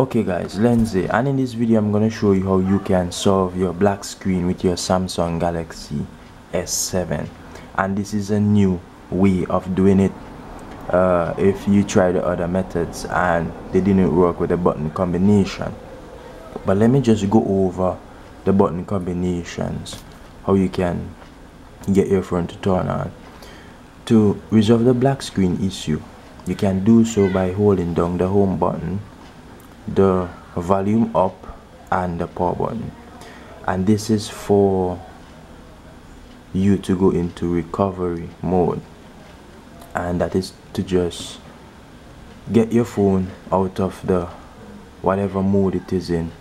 okay guys Lenzy and in this video I'm gonna show you how you can solve your black screen with your Samsung Galaxy S7 and this is a new way of doing it. Uh, if you try the other methods and they didn't work with the button combination. But let me just go over the button combinations how you can get your phone to turn on. To resolve the black screen issue you can do so by holding down the home button the volume up and the power button. And this is for you to go into recovery mode. And that is to just get your phone out of the whatever mode it is in.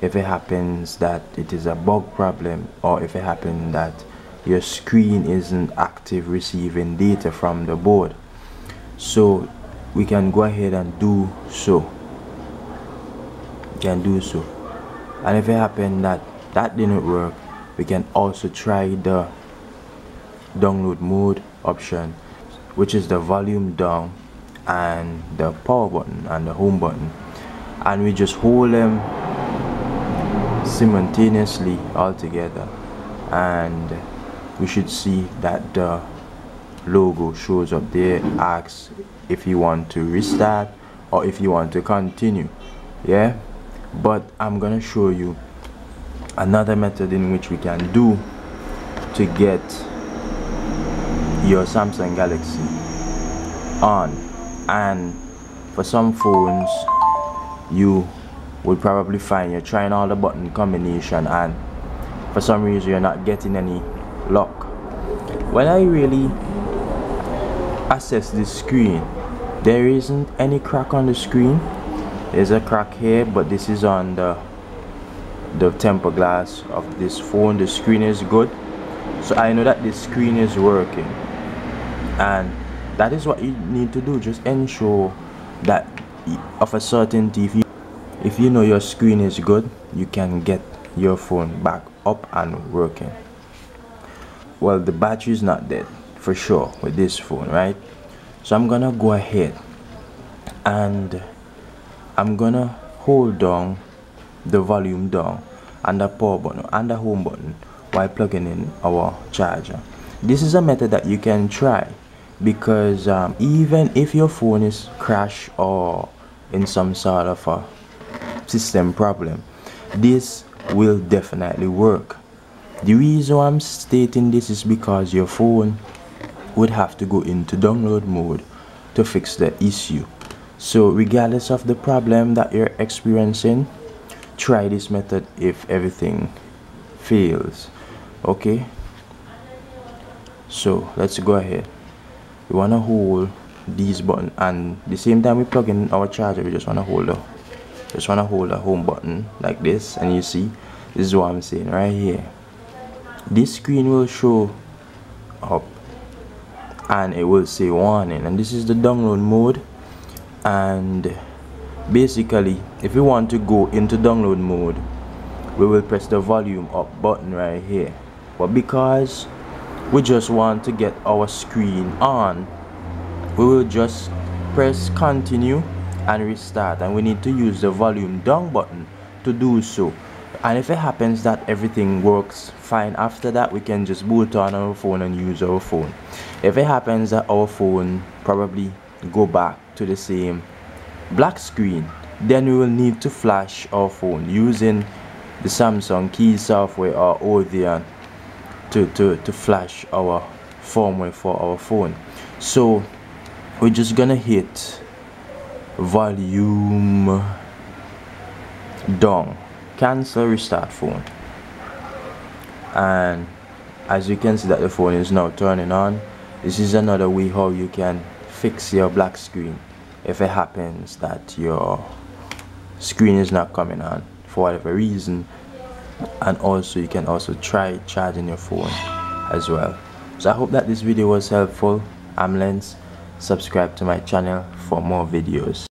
If it happens that it is a bug problem or if it happens that your screen isn't active receiving data from the board. So we can go ahead and do so can do so. And if it happened that that didn't work we can also try the download mode option which is the volume down and the power button and the home button. And we just hold them simultaneously all together. And we should see that the logo shows up there asks if you want to restart or if you want to continue. Yeah but I'm gonna show you another method in which we can do to get your Samsung Galaxy on. And for some phones you will probably find you're trying all the button combination and for some reason you're not getting any lock. When I really assess the screen there isn't any crack on the screen there's a crack here but this is on the the temper glass of this phone. The screen is good. So I know that this screen is working. And that is what you need to do. Just ensure that of a certainty if you, if you know your screen is good you can get your phone back up and working. Well the battery is not dead for sure with this phone right? So I'm gonna go ahead and I'm gonna hold down the volume down and the power button and the home button while plugging in our charger. This is a method that you can try because um, even if your phone is crashed or in some sort of a system problem this will definitely work. The reason I'm stating this is because your phone would have to go into download mode to fix the issue so regardless of the problem that you're experiencing try this method if everything fails okay? So let's go ahead. We want to hold these button and the same time we plug in our charger we just want to hold the just want to hold the home button like this. And you see this is what i'm saying right here. This screen will show up and it will say warning. And this is the download mode and basically if we want to go into download mode we will press the volume up button right here. But because we just want to get our screen on we will just press continue and restart. And we need to use the volume down button to do so. And if it happens that everything works fine after that we can just boot on our phone and use our phone. If it happens that our phone probably go back to the same black screen then we will need to flash our phone using the Samsung Kies software or Odin to, to, to flash our firmware for our phone. So we're just gonna hit volume down. Cancel restart phone. And as you can see that the phone is now turning on this is another way how you can fix your black screen if it happens that your screen is not coming on for whatever reason and also you can also try charging your phone as well. So i hope that this video was helpful. I'm Lenz. Subscribe to my channel for more videos